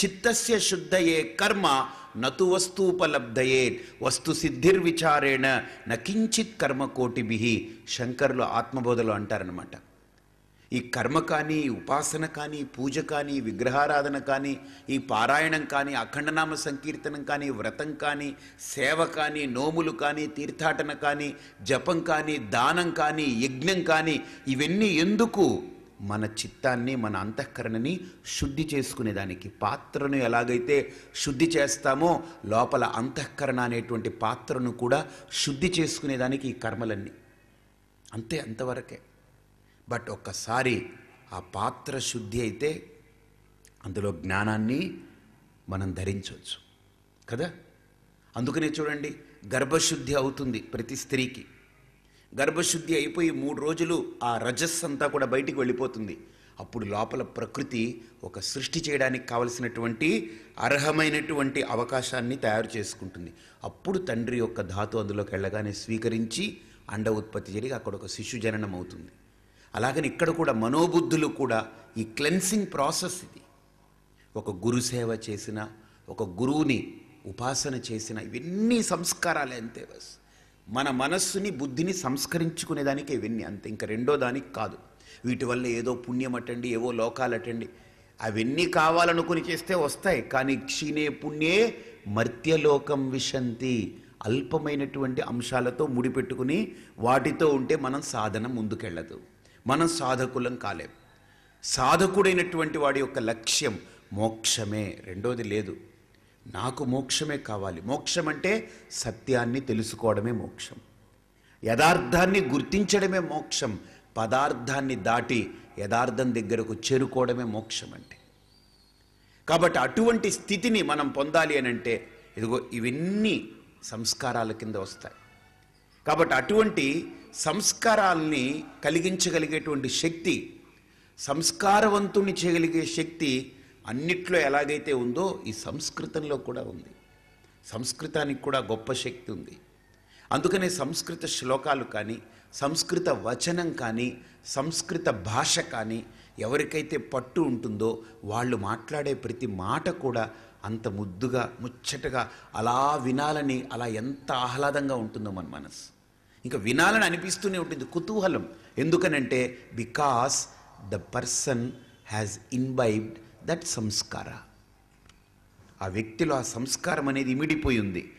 చిత్తస్య శుద్ధయే కర్మ నతు వస్తూపలబ్ధయే వస్తు సిద్ధిర్విచారేణ నకించిత్ కర్మ కోటిభి శంకర్లు ఆత్మబోధలో అంటారనమాట ఈ కర్మ కానీ ఉపాసన కానీ పూజ కానీ విగ్రహారాధన కానీ ఈ పారాయణం కానీ అఖండనామ సంకీర్తనం కానీ వ్రతం కానీ సేవ కానీ నోములు కానీ తీర్థాటన కానీ జపం కానీ దానం కానీ యజ్ఞం కానీ ఇవన్నీ ఎందుకు మన చిత్తాన్ని మన అంతఃకరణని శుద్ధి చేసుకునేదానికి. పాత్రను ఎలాగైతే శుద్ధి చేస్తామో లోపల అంతఃకరణ అనేటువంటి పాత్రను కూడా శుద్ధి చేసుకునేదానికి ఈ కర్మలన్నీ. అంతే అంతవరకే. బట్ ఒక్కసారి ఆ పాత్ర శుద్ధి అయితే అందులో జ్ఞానాన్ని మనం ధరించవచ్చు. కదా? అందుకనే చూడండి గర్భశుద్ధి అవుతుంది ప్రతి స్త్రీకి. గర్భశుద్ధి అయిపోయి మూడు రోజులు ఆ రజస్ అంతా కూడా బయటికి వెళ్ళిపోతుంది. అప్పుడు లోపల ప్రకృతి ఒక సృష్టి చేయడానికి కావలసినటువంటి అర్హమైనటువంటి అవకాశాన్ని తయారు చేసుకుంటుంది. అప్పుడు తండ్రి యొక్క ధాతు అందులోకి వెళ్ళగానే స్వీకరించి అండ ఉత్పత్తి జరిగి అక్కడ ఒక శిశు జననం అవుతుంది. అలాగని ఇక్కడ కూడా మనోబుద్ధులు కూడా ఈ క్లెన్సింగ్ ప్రాసెస్ ఇది. ఒక గురుసేవ చేసిన ఒక గురువుని ఉపాసన చేసిన ఇవన్నీ సంస్కారాలే అంతే బస్. మన మనస్సుని బుద్ధిని సంస్కరించుకునేదానికి ఇవన్నీ. అంతే ఇంకా రెండో దానికి కాదు. వీటి వల్ల ఏదో పుణ్యం అటండి ఏవో లోకాలు అటండి. అవన్నీ కావాలనుకుని చేస్తే వస్తాయి కానీ క్షీణే పుణ్యే మర్త్యలోకం విశంతి. అల్పమైనటువంటి అంశాలతో ముడిపెట్టుకుని వాటితో ఉంటే మనం సాధన ముందుకెళ్ళదు. మనం సాధకులం కాలేం. సాధకుడైనటువంటి వాడి యొక్క లక్ష్యం మోక్షమే రెండోది లేదు. నాకు మోక్షమే కావాలి. మోక్షం అంటే సత్యాన్ని తెలుసుకోవడమే మోక్షం. యథార్థాన్ని గుర్తించడమే మోక్షం. పదార్థాన్ని దాటి యథార్థం దగ్గరకు చేరుకోవడమే మోక్షం అంటే. కాబట్టి అటువంటి స్థితిని మనం పొందాలి అని అంటే ఇదిగో ఇవన్నీ సంస్కారాల కింద వస్తాయి. కాబట్టి అటువంటి సంస్కారాల్ని కలిగించగలిగేటువంటి శక్తి సంస్కారవంతుని చేయగలిగే శక్తి అన్నిట్లో ఎలాగైతే ఉందో ఈ సంస్కృతంలో కూడా ఉంది. సంస్కృతానికి కూడా గొప్ప శక్తి ఉంది. అందుకనే సంస్కృత శ్లోకాలు కానీ సంస్కృత వచనం కానీ సంస్కృత భాష కానీ ఎవరికైతే పట్టు ఉంటుందో వాళ్ళు మాట్లాడే ప్రతి మాట కూడా అంత ముద్దుగా ముచ్చటగా అలా వినాలని అలా ఎంత ఆహ్లాదంగా ఉంటుందో మన మనసు. ఇంకా వినాలని అనిపిస్తూనే ఉంటుంది కుతూహలం. ఎందుకనంటే because the person has imbibed that సంస్కార. ఆ వ్యక్తిలో ఆ సంస్కారం అనేది ఇమిడిపోయి ఉంది.